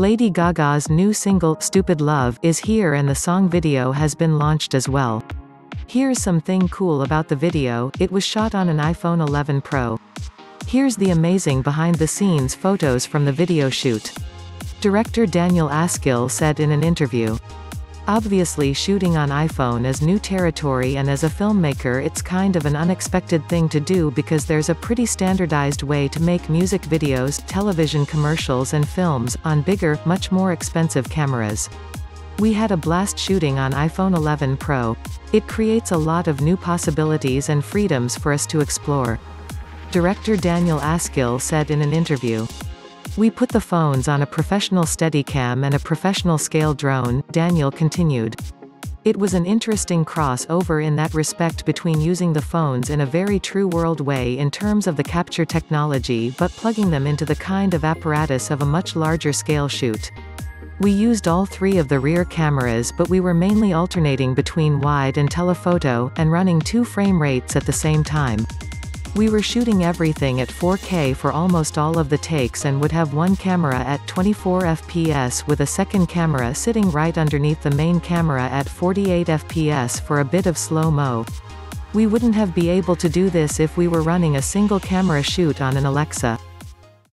Lady Gaga's new single, Stupid Love, is here and the song video has been launched as well. Here's something cool about the video, it was shot on an iPhone 11 Pro. Here's the amazing behind-the-scenes photos from the video shoot. Director Daniel Askill said in an interview. Obviously shooting on iPhone is new territory and as a filmmaker it's kind of an unexpected thing to do because there's a pretty standardized way to make music videos, television commercials and films, on bigger, much more expensive cameras. We had a blast shooting on iPhone 11 Pro. It creates a lot of new possibilities and freedoms for us to explore. Director Daniel Askill said in an interview. We put the phones on a professional Steadicam and a professional scale drone, Daniel continued. It was an interesting crossover in that respect between using the phones in a very true world way in terms of the capture technology but plugging them into the kind of apparatus of a much larger scale shoot. We used all three of the rear cameras but we were mainly alternating between wide and telephoto, and running two frame rates at the same time. We were shooting everything at 4K for almost all of the takes and would have one camera at 24 fps with a second camera sitting right underneath the main camera at 48 fps for a bit of slow-mo. We wouldn't have be able to do this if we were running a single camera shoot on an Alexa.